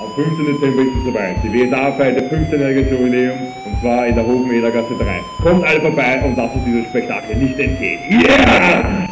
Am 15. Dezember ist es soweit. Die WSA feiert ihr 15-jähriges Jubiläum und zwar in der Hochmedergasse 3. Kommt alle vorbei und lasst uns dieses Spektakel nicht entgehen. Yeah!